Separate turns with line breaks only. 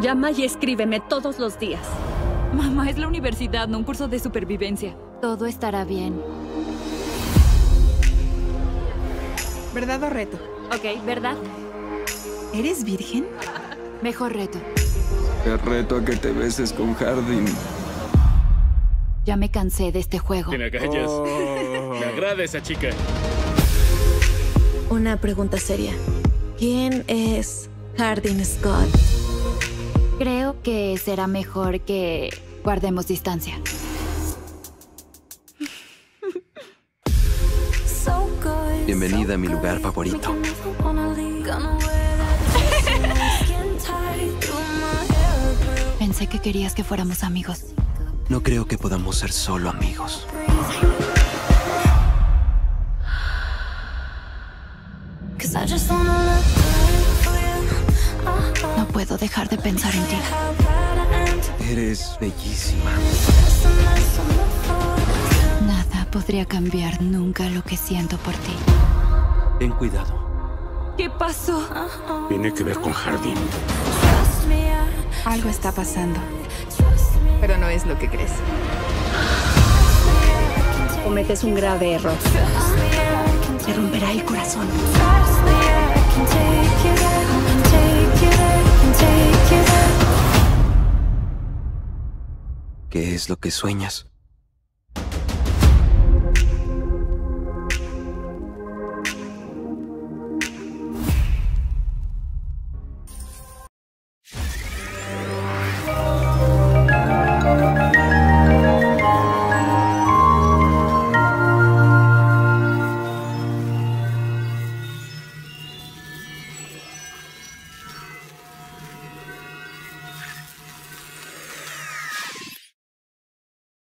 Llama y escríbeme todos los días.
Mamá, es la universidad, no un curso de supervivencia.
Todo estará bien.
¿Verdad o reto?
Ok, ¿verdad?
¿Eres virgen?
Mejor reto.
Te reto a que te beses con Hardin.
Ya me cansé de este juego.
Te me callas. Me agrada esa chica.
Una pregunta seria. ¿Quién es Hardin Scott?
Creo que será mejor que guardemos distancia.
Bienvenida a mi lugar favorito.
Pensé que querías que fuéramos amigos.
No creo que podamos ser solo amigos.
No puedo dejar de pensar en ti.
Eres bellísima.
Nada podría cambiar nunca lo que siento por ti.
Ten cuidado.
¿Qué pasó?
Tiene que ver con Jardín.
Algo está pasando. Pero no es lo que crees.
Cometes un grave error. Te romperá el corazón.
¿Qué es lo que sueñas?